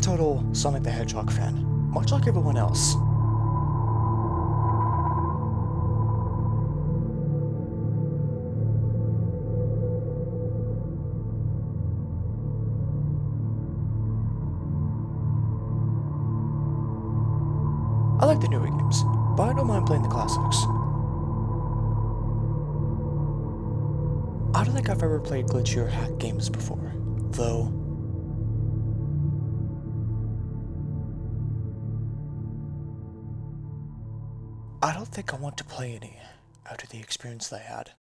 a total Sonic the Hedgehog fan, much like everyone else. I like the newer games, but I don't mind playing the classics. I don't think I've ever played glitchy or hack games before, though. I don't think I want to play any after the experience they had.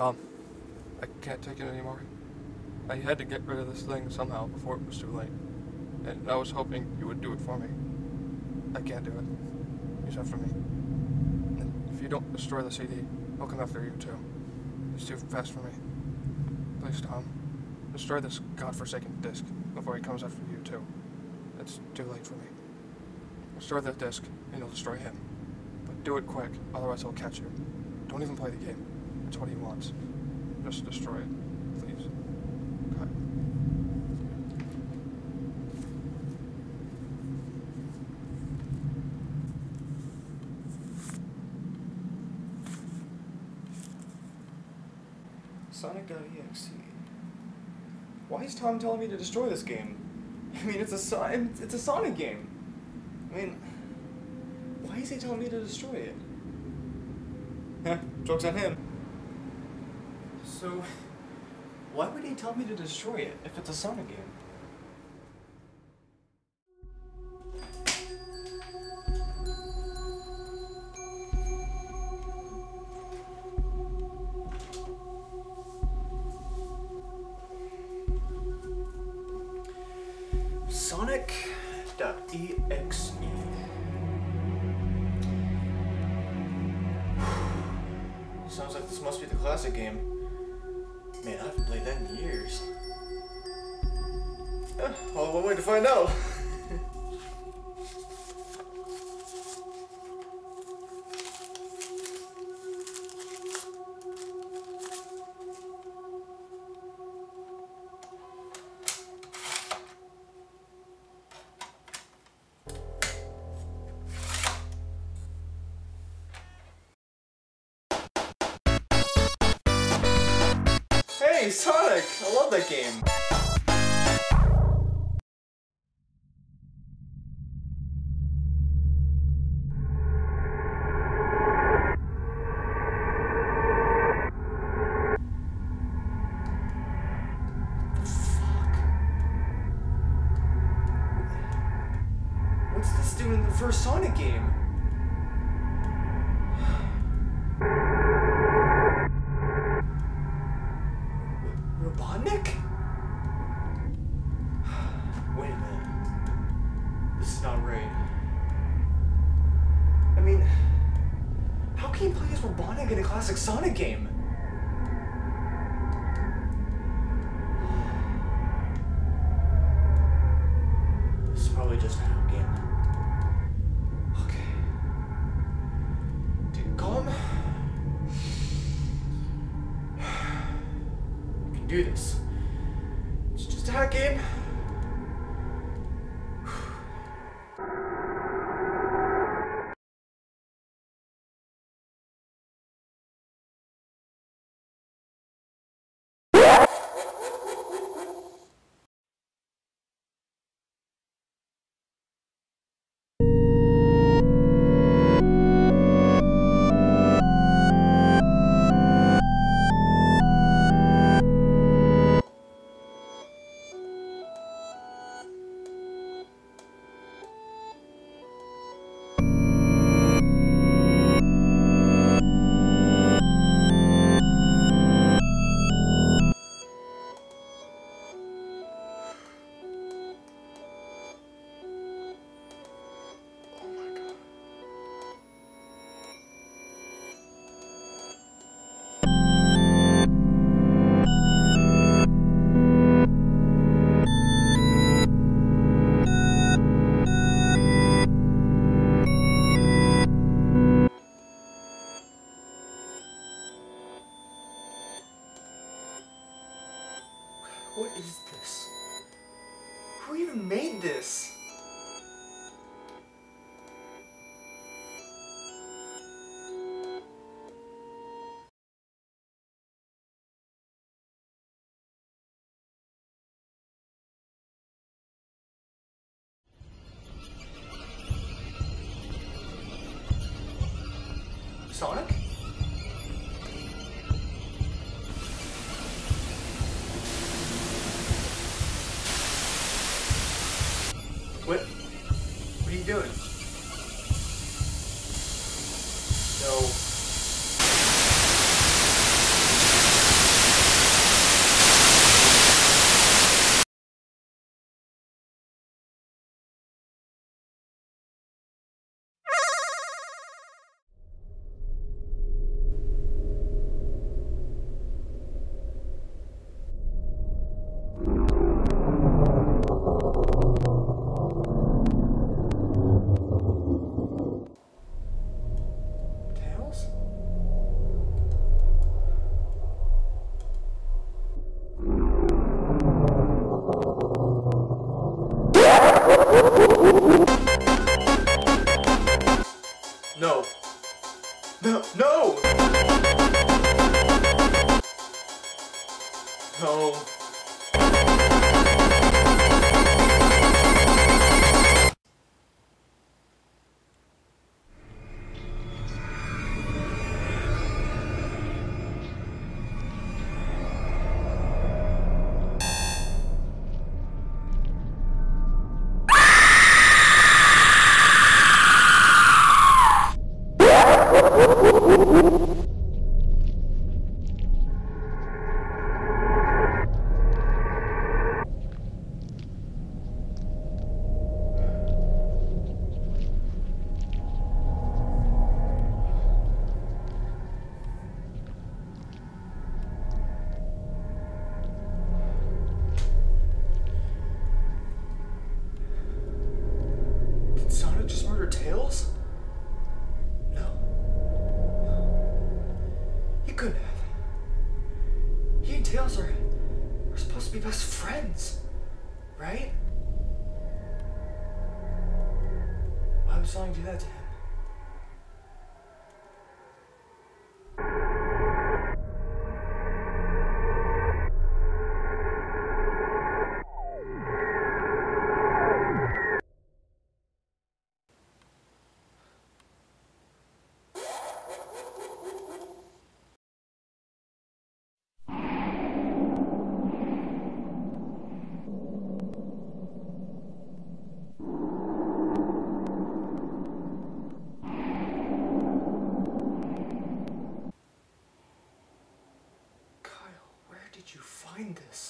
Tom, I can't take it anymore. I had to get rid of this thing somehow before it was too late. And I was hoping you would do it for me. I can't do it. You said for me. And if you don't destroy the CD, I'll come after you too. It's too fast for me. Please, Tom. Destroy this godforsaken disc before he comes after you too. It's too late for me. Destroy that disc, and you'll destroy him. But do it quick, otherwise he'll catch you. Don't even play the game. He wants. Just destroy it, please. Okay. Sonic.exe. Why is Tom telling me to destroy this game? I mean, it's a it's a Sonic game. I mean, why is he telling me to destroy it? Heh, joke's on him. So, why would he tell me to destroy it if it's a Sonic game? That game. This is not right. I mean, how can you play as Robotnik in a classic Sonic game? What is this? Who even made this? Be best friends, right? Why would Sonic do that to him? behind this.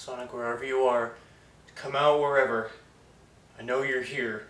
Sonic, wherever you are, come out wherever. I know you're here.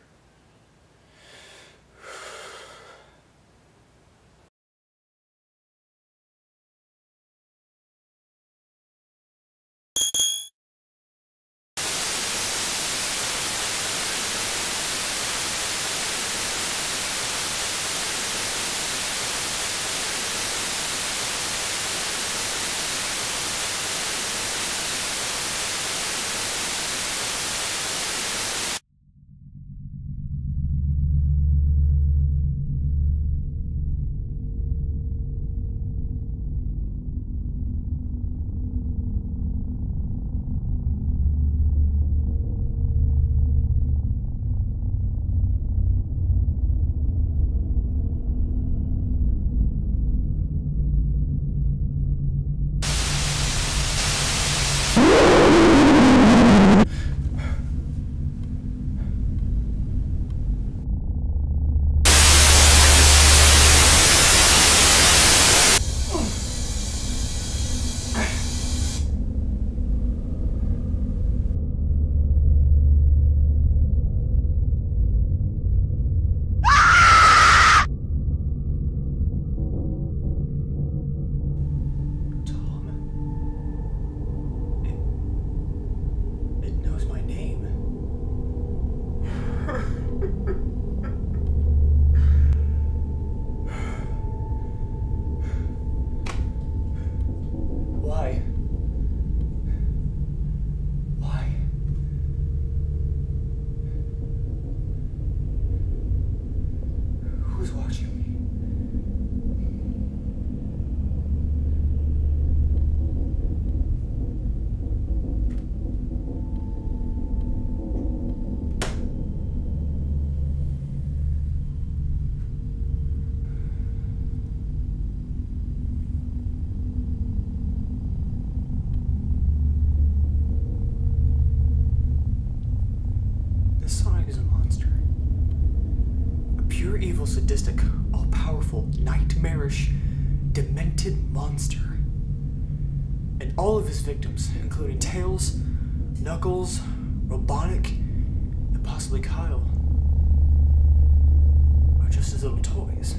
Nightmarish, demented monster. And all of his victims, including Tails, Knuckles, Robotnik, and possibly Kyle, are just his little toys.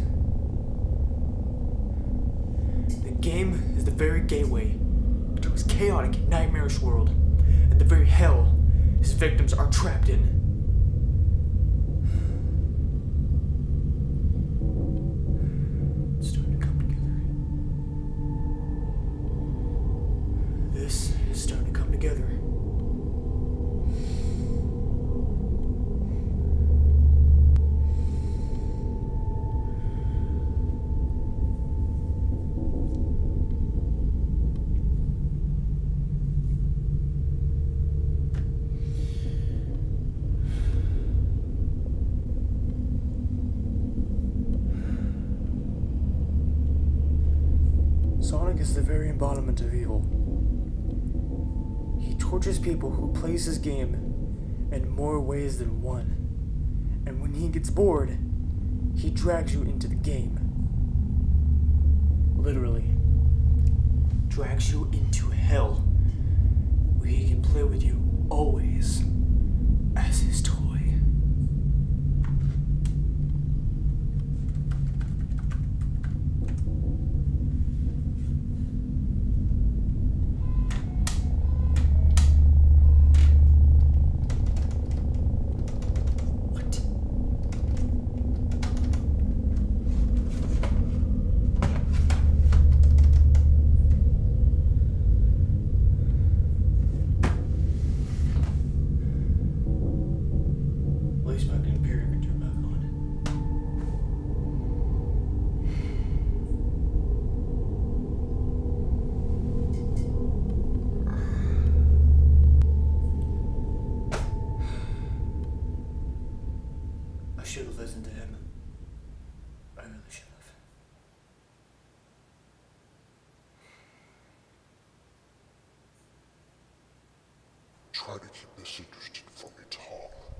The game is the very gateway to his chaotic, nightmarish world, and the very hell his victims are trapped in. Is the very embodiment of evil. He tortures people who plays his game in more ways than one. And when he gets bored, he drags you into the game. Literally. Drags you into hell, where he can play with you always as his toy. Try to keep this interesting for me, Tom.